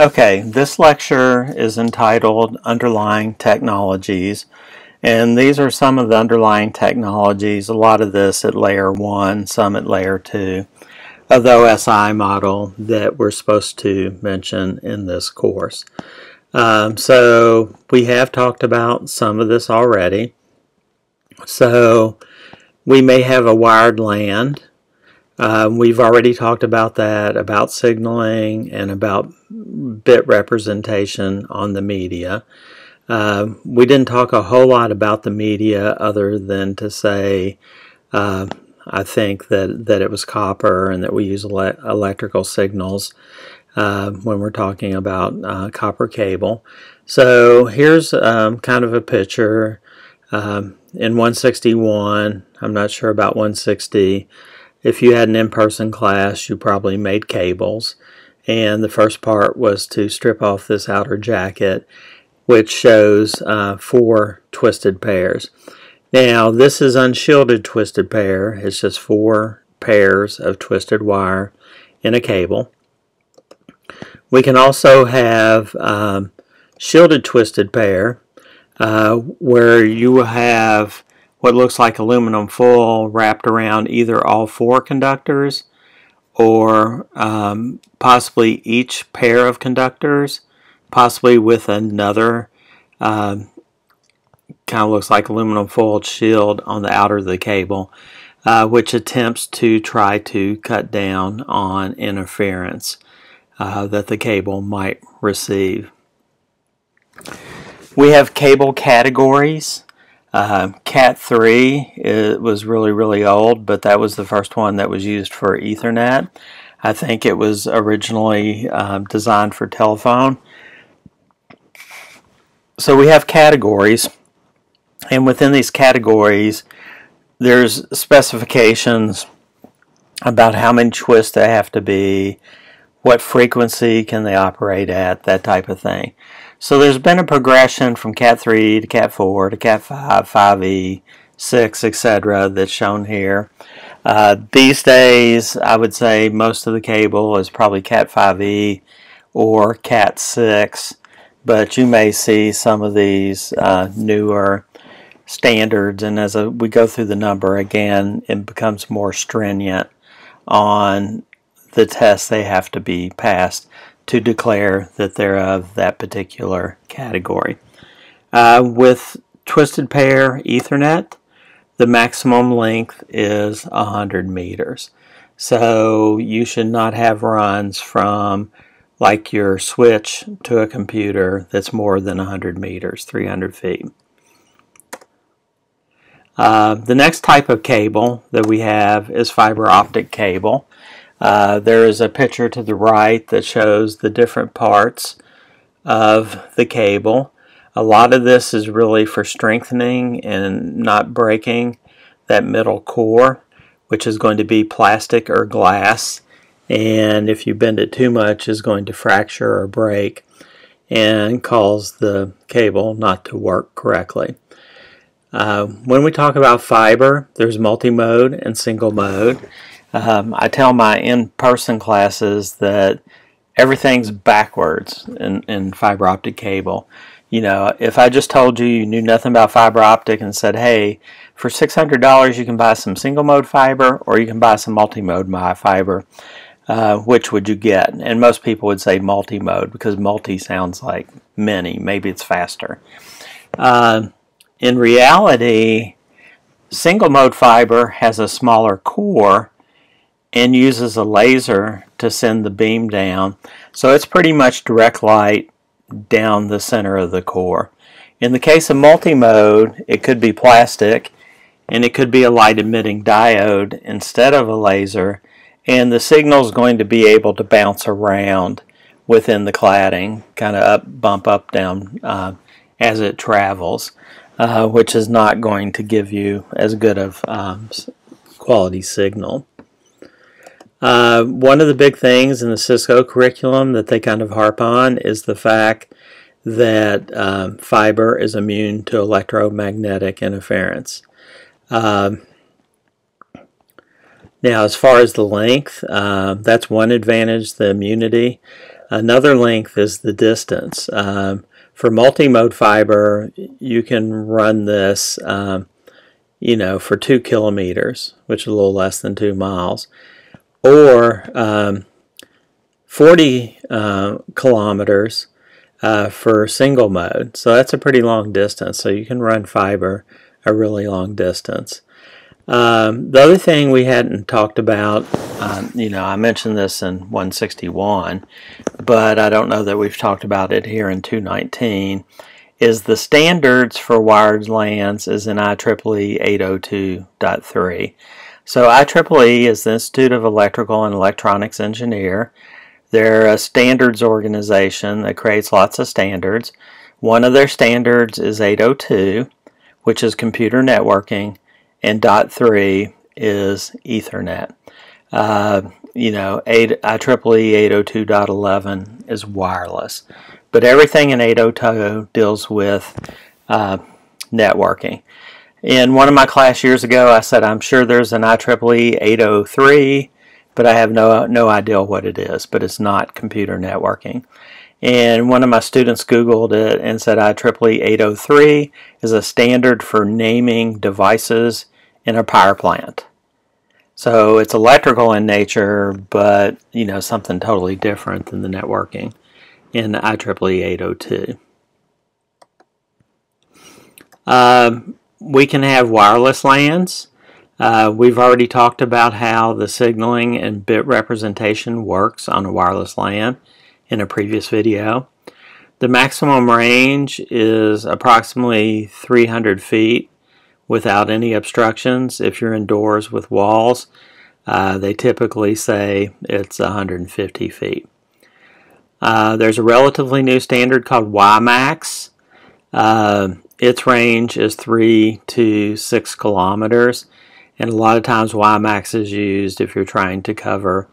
Okay, this lecture is entitled Underlying Technologies, and these are some of the underlying technologies, a lot of this at layer 1, some at layer 2, of the OSI model that we're supposed to mention in this course. Um, so we have talked about some of this already. So we may have a wired LAN um, we've already talked about that, about signaling and about bit representation on the media. Uh, we didn't talk a whole lot about the media other than to say uh, I think that, that it was copper and that we use ele electrical signals uh, when we're talking about uh, copper cable. So here's um, kind of a picture um, in 161. I'm not sure about 160 if you had an in-person class, you probably made cables. And the first part was to strip off this outer jacket, which shows uh, four twisted pairs. Now, this is unshielded twisted pair. It's just four pairs of twisted wire in a cable. We can also have um, shielded twisted pair, uh, where you have what looks like aluminum foil wrapped around either all four conductors or um, possibly each pair of conductors, possibly with another um, kind of looks like aluminum foil shield on the outer of the cable, uh, which attempts to try to cut down on interference uh, that the cable might receive. We have cable categories. Uh, Cat 3 it was really, really old, but that was the first one that was used for Ethernet. I think it was originally uh, designed for telephone. So we have categories, and within these categories, there's specifications about how many twists they have to be, what frequency can they operate at, that type of thing. So there's been a progression from Cat 3 to Cat 4 to Cat 5, 5e, 6, etc. that's shown here. Uh, these days, I would say most of the cable is probably Cat 5e or Cat 6, but you may see some of these uh, newer standards, and as a, we go through the number again, it becomes more stringent on the tests they have to be passed to declare that they're of that particular category. Uh, with Twisted Pair Ethernet, the maximum length is 100 meters. So you should not have runs from like your switch to a computer that's more than 100 meters, 300 feet. Uh, the next type of cable that we have is fiber optic cable. Uh, there is a picture to the right that shows the different parts of the cable. A lot of this is really for strengthening and not breaking that middle core, which is going to be plastic or glass. And if you bend it too much, is going to fracture or break and cause the cable not to work correctly. Uh, when we talk about fiber, there's multi-mode and single mode. Um, I tell my in-person classes that everything's backwards in, in fiber optic cable. You know, if I just told you you knew nothing about fiber optic and said, hey, for $600 you can buy some single mode fiber or you can buy some multi-mode fiber, uh, which would you get? And most people would say multi-mode because multi sounds like many. Maybe it's faster. Uh, in reality, single mode fiber has a smaller core and uses a laser to send the beam down. So it's pretty much direct light down the center of the core. In the case of multi-mode, it could be plastic and it could be a light emitting diode instead of a laser and the signal is going to be able to bounce around within the cladding, kind of up, bump up, down uh, as it travels, uh, which is not going to give you as good of um, quality signal. Uh, one of the big things in the Cisco curriculum that they kind of harp on is the fact that um, fiber is immune to electromagnetic interference. Um, now, as far as the length, uh, that's one advantage, the immunity. Another length is the distance. Um, for multi-mode fiber, you can run this, um, you know, for two kilometers, which is a little less than two miles, or um, 40 uh, kilometers uh, for single mode. So that's a pretty long distance. So you can run fiber a really long distance. Um, the other thing we hadn't talked about, um, you know, I mentioned this in 161, but I don't know that we've talked about it here in 219, is the standards for wired LANs is in IEEE 802.3. So IEEE is the Institute of Electrical and Electronics Engineer. They're a standards organization that creates lots of standards. One of their standards is 802, which is computer networking and dot three is Ethernet. Uh, you know, 8, IEEE 802.11 is wireless, but everything in 802 deals with uh, networking. In one of my class years ago, I said I'm sure there's an IEEE 803, but I have no no idea what it is. But it's not computer networking. And one of my students Googled it and said IEEE 803 is a standard for naming devices in a power plant. So it's electrical in nature, but you know something totally different than the networking in IEEE 802. Um, we can have wireless LANs. Uh, we've already talked about how the signaling and bit representation works on a wireless LAN in a previous video. The maximum range is approximately 300 feet without any obstructions. If you're indoors with walls, uh, they typically say it's 150 feet. Uh, there's a relatively new standard called WiMAX. Uh, its range is 3 to 6 kilometers, and a lot of times WiMAX is used if you're trying to cover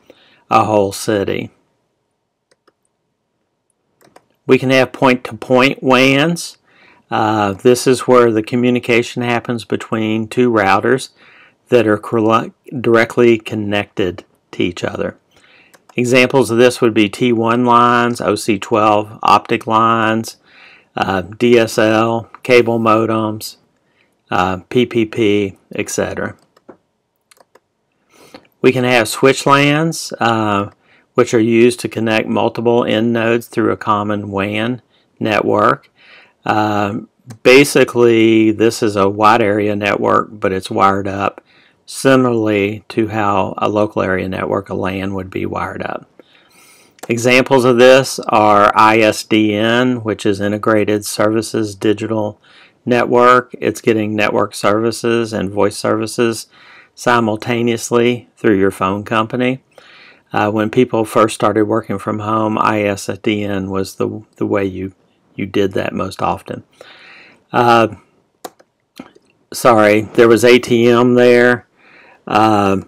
a whole city. We can have point-to-point -point WANs. Uh, this is where the communication happens between two routers that are directly connected to each other. Examples of this would be T1 lines, OC12 optic lines, uh, DSL, cable modems, uh, PPP, etc. We can have switch LANs, uh, which are used to connect multiple end nodes through a common WAN network. Um, basically, this is a wide area network, but it's wired up similarly to how a local area network, a LAN, would be wired up. Examples of this are ISDN, which is Integrated Services Digital Network. It's getting network services and voice services simultaneously through your phone company. Uh, when people first started working from home, ISDN was the, the way you you did that most often. Uh, sorry, there was ATM there. Uh,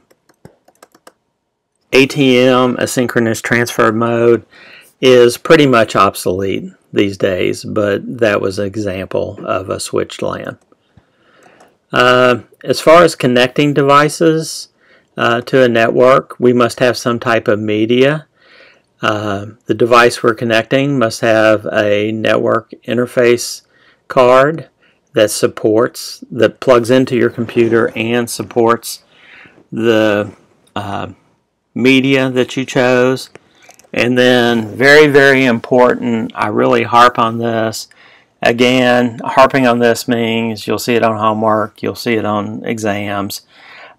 ATM, asynchronous transfer mode, is pretty much obsolete these days, but that was an example of a switched LAN. Uh, as far as connecting devices uh, to a network, we must have some type of media uh, the device we're connecting must have a network interface card that supports, that plugs into your computer and supports the uh, media that you chose. And then, very, very important, I really harp on this. Again, harping on this means you'll see it on homework, you'll see it on exams.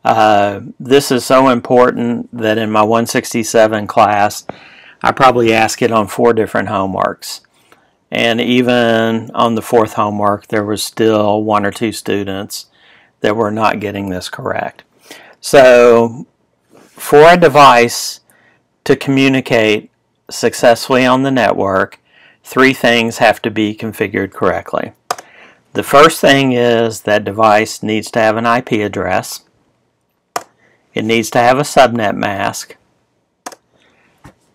Uh, this is so important that in my 167 class, I probably ask it on four different homeworks. And even on the fourth homework, there was still one or two students that were not getting this correct. So, for a device to communicate successfully on the network, three things have to be configured correctly. The first thing is that device needs to have an IP address. It needs to have a subnet mask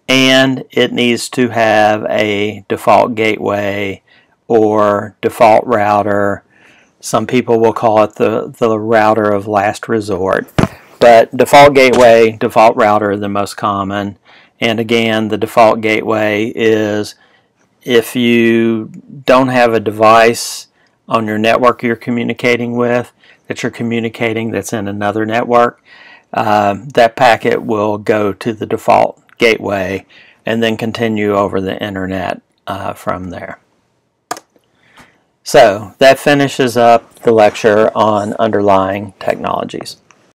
and it needs to have a default gateway or default router. Some people will call it the, the router of last resort. But default gateway, default router are the most common, And again, the default gateway is if you don't have a device on your network you're communicating with that you're communicating that's in another network, uh, that packet will go to the default gateway and then continue over the internet uh, from there. So that finishes up the lecture on underlying technologies.